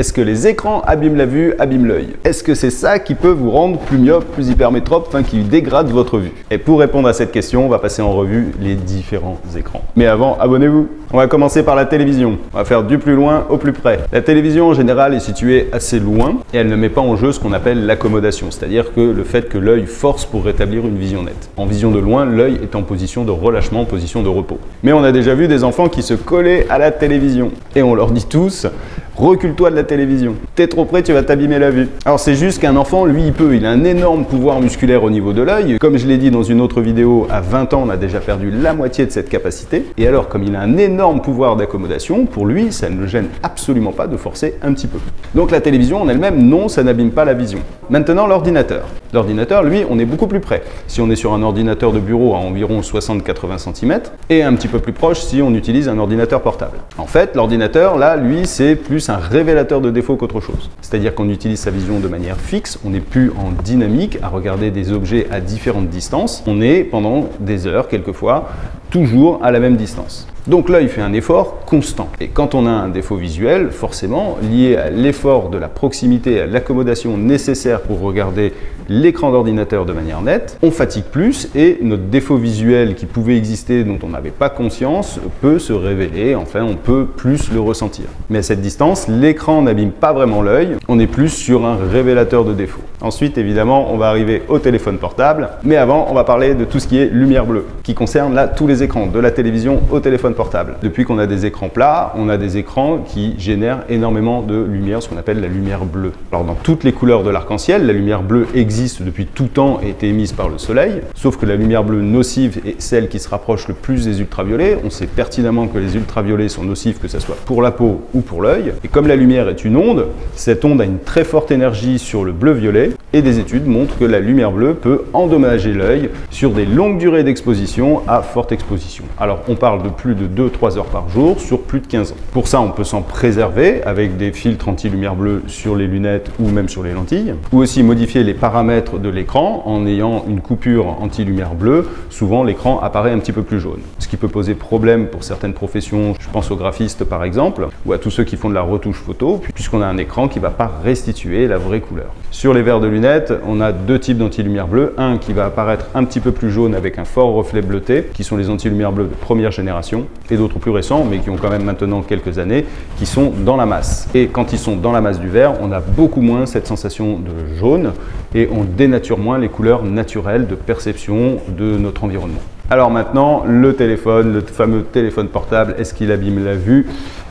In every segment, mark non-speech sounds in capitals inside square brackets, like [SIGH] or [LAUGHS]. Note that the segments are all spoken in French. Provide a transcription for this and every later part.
Est-ce que les écrans abîment la vue, abîment l'œil Est-ce que c'est ça qui peut vous rendre plus myope, plus hypermétrope, enfin qui dégrade votre vue Et pour répondre à cette question, on va passer en revue les différents écrans. Mais avant, abonnez-vous On va commencer par la télévision. On va faire du plus loin au plus près. La télévision en général est située assez loin et elle ne met pas en jeu ce qu'on appelle l'accommodation, c'est-à-dire que le fait que l'œil force pour rétablir une vision nette. En vision de loin, l'œil est en position de relâchement, en position de repos. Mais on a déjà vu des enfants qui se collaient à la télévision et on leur dit tous recule-toi de la télévision. Trop près, tu vas t'abîmer la vue. Alors c'est juste qu'un enfant, lui, il peut. Il a un énorme pouvoir musculaire au niveau de l'œil. Comme je l'ai dit dans une autre vidéo, à 20 ans, on a déjà perdu la moitié de cette capacité. Et alors, comme il a un énorme pouvoir d'accommodation, pour lui, ça ne le gêne absolument pas de forcer un petit peu. Donc la télévision en elle-même, non, ça n'abîme pas la vision. Maintenant, l'ordinateur. L'ordinateur, lui, on est beaucoup plus près. Si on est sur un ordinateur de bureau à environ 60-80 cm, et un petit peu plus proche si on utilise un ordinateur portable. En fait, l'ordinateur, là, lui, c'est plus un révélateur de défaut qu'autre chose. C'est-à-dire qu'on utilise sa vision de manière fixe, on n'est plus en dynamique à regarder des objets à différentes distances, on est pendant des heures, quelquefois, toujours à la même distance. Donc l'œil fait un effort constant. Et quand on a un défaut visuel, forcément, lié à l'effort de la proximité, à l'accommodation nécessaire pour regarder l'écran d'ordinateur de manière nette, on fatigue plus et notre défaut visuel qui pouvait exister, dont on n'avait pas conscience, peut se révéler, enfin on peut plus le ressentir. Mais à cette distance, l'écran n'abîme pas vraiment l'œil, on est plus sur un révélateur de défaut. Ensuite, évidemment, on va arriver au téléphone portable, mais avant, on va parler de tout ce qui est lumière bleue, qui concerne là tous les écrans, de la télévision au téléphone portable. Depuis qu'on a des écrans plats, on a des écrans qui génèrent énormément de lumière, ce qu'on appelle la lumière bleue. Alors dans toutes les couleurs de l'arc-en-ciel, la lumière bleue existe depuis tout temps et est émise par le soleil, sauf que la lumière bleue nocive est celle qui se rapproche le plus des ultraviolets. On sait pertinemment que les ultraviolets sont nocifs, que ce soit pour la peau ou pour l'œil. Et comme la lumière est une onde, cette onde a une très forte énergie sur le bleu-violet, et des études montrent que la lumière bleue peut endommager l'œil sur des longues durées d'exposition à forte exposition. Alors on parle de plus de 2-3 heures par jour sur plus de 15 ans. Pour ça, on peut s'en préserver avec des filtres anti-lumière bleue sur les lunettes ou même sur les lentilles, ou aussi modifier les paramètres de l'écran en ayant une coupure anti-lumière bleue. Souvent, l'écran apparaît un petit peu plus jaune, ce qui peut poser problème pour certaines professions. Je pense aux graphistes par exemple, ou à tous ceux qui font de la retouche photo, puisqu'on a un écran qui ne va pas restituer la vraie couleur. Sur les verres de lunettes, on a deux types d'anti-lumière bleue. Un qui va apparaître un petit peu plus jaune avec un fort reflet bleuté, qui sont les anti-lumière bleue de première génération, et d'autres plus récents, mais qui ont quand même maintenant quelques années, qui sont dans la masse. Et quand ils sont dans la masse du verre, on a beaucoup moins cette sensation de jaune, et on dénature moins les couleurs naturelles de perception de notre environnement. Alors maintenant, le téléphone, le fameux téléphone portable, est-ce qu'il abîme la vue?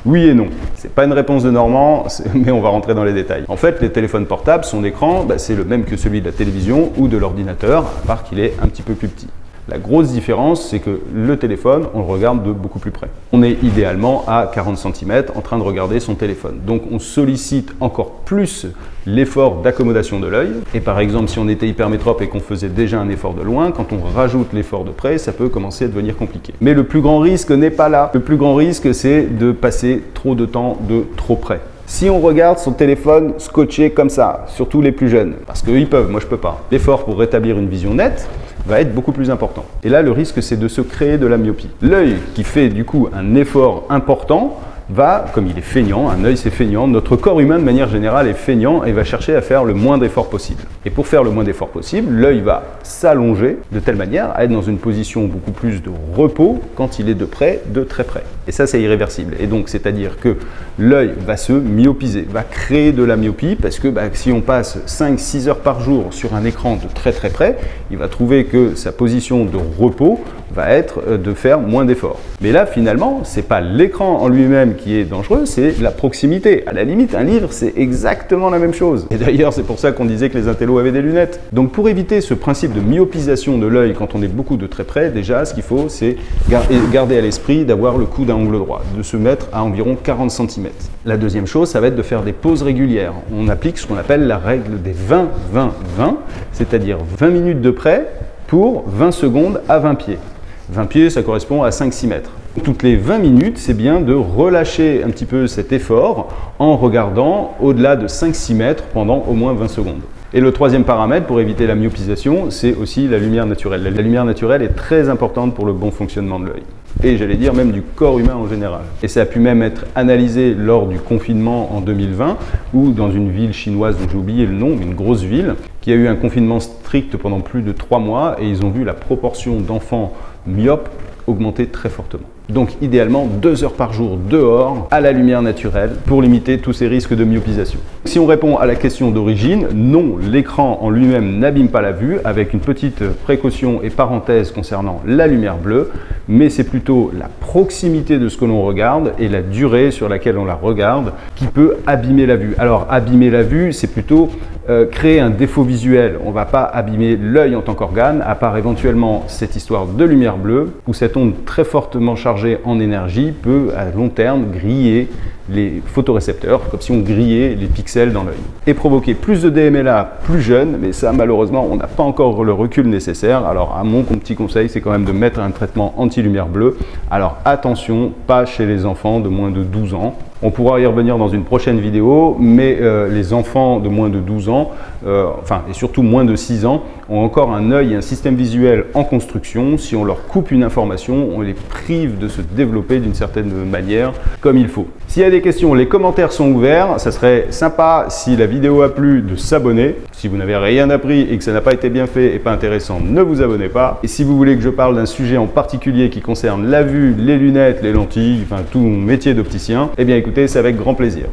Oui et non. C'est pas une réponse de Normand, [LAUGHS] mais on va rentrer dans les détails. En fait, les téléphones portables, son écran, bah, c'est le même que celui de la télévision ou de l'ordinateur, à part qu'il est un petit peu plus petit. La grosse différence, c'est que le téléphone, on le regarde de beaucoup plus près. On est idéalement à 40 cm en train de regarder son téléphone. Donc on sollicite encore plus l'effort d'accommodation de l'œil. Et par exemple, si on était hypermétrope et qu'on faisait déjà un effort de loin, quand on rajoute l'effort de près, ça peut commencer à devenir compliqué. Mais le plus grand risque n'est pas là. Le plus grand risque, c'est de passer trop de temps de trop près. Si on regarde son téléphone scotché comme ça, surtout les plus jeunes, parce qu'ils peuvent, moi je peux pas, l'effort pour rétablir une vision nette va être beaucoup plus important. Et là, le risque, c'est de se créer de la myopie. L'œil qui fait du coup un effort important va, comme il est feignant, un œil c'est feignant, notre corps humain de manière générale est feignant et va chercher à faire le moins d'efforts possible. Et pour faire le moins d'efforts possible, l'œil va s'allonger de telle manière à être dans une position beaucoup plus de repos quand il est de près, de très près. Et ça c'est irréversible. Et donc c'est-à-dire que l'œil va se myopiser, va créer de la myopie parce que bah, si on passe 5-6 heures par jour sur un écran de très très près, il va trouver que sa position de repos va être euh, de faire moins d'efforts. Mais là, finalement, c'est pas l'écran en lui-même qui est dangereux, c'est la proximité. À la limite, un livre, c'est exactement la même chose. Et d'ailleurs, c'est pour ça qu'on disait que les intellos avaient des lunettes. Donc, pour éviter ce principe de myopisation de l'œil quand on est beaucoup de très près, déjà, ce qu'il faut, c'est garder à l'esprit d'avoir le coude à angle droit, de se mettre à environ 40 cm. La deuxième chose, ça va être de faire des pauses régulières. On applique ce qu'on appelle la règle des 20-20-20, c'est-à-dire 20 minutes de près pour 20 secondes à 20 pieds. 20 pieds, ça correspond à 5-6 mètres. Toutes les 20 minutes, c'est bien de relâcher un petit peu cet effort en regardant au-delà de 5-6 mètres pendant au moins 20 secondes. Et le troisième paramètre pour éviter la myopisation, c'est aussi la lumière naturelle. La lumière naturelle est très importante pour le bon fonctionnement de l'œil. et j'allais dire même du corps humain en général. Et ça a pu même être analysé lors du confinement en 2020, où dans une ville chinoise dont j'ai oublié le nom, une grosse ville, qui a eu un confinement strict pendant plus de trois mois, et ils ont vu la proportion d'enfants myopes augmenter très fortement. Donc idéalement deux heures par jour dehors à la lumière naturelle pour limiter tous ces risques de myopisation. Si on répond à la question d'origine, non, l'écran en lui-même n'abîme pas la vue avec une petite précaution et parenthèse concernant la lumière bleue, mais c'est plutôt la proximité de ce que l'on regarde et la durée sur laquelle on la regarde qui peut abîmer la vue. Alors abîmer la vue, c'est plutôt euh, créer un défaut visuel. On ne va pas abîmer l'œil en tant qu'organe, à part éventuellement cette histoire de lumière bleue, où cette onde très fortement chargée en énergie peut à long terme griller les photorécepteurs, comme si on grillait les pixels dans l'œil. Et provoquer plus de DMLA plus jeune, mais ça malheureusement on n'a pas encore le recul nécessaire. Alors à mon petit conseil, c'est quand même de mettre un traitement anti-lumière bleue. Alors attention, pas chez les enfants de moins de 12 ans. On pourra y revenir dans une prochaine vidéo, mais euh, les enfants de moins de 12 ans, euh, enfin et surtout moins de 6 ans, ont encore un œil et un système visuel en construction. Si on leur coupe une information, on les prive de se développer d'une certaine manière comme il faut. S'il y a des questions, les commentaires sont ouverts. Ça serait sympa si la vidéo a plu de s'abonner. Si vous n'avez rien appris et que ça n'a pas été bien fait et pas intéressant, ne vous abonnez pas. Et si vous voulez que je parle d'un sujet en particulier qui concerne la vue, les lunettes, les lentilles, enfin tout mon métier d'opticien, eh bien écoutez, c'est avec grand plaisir.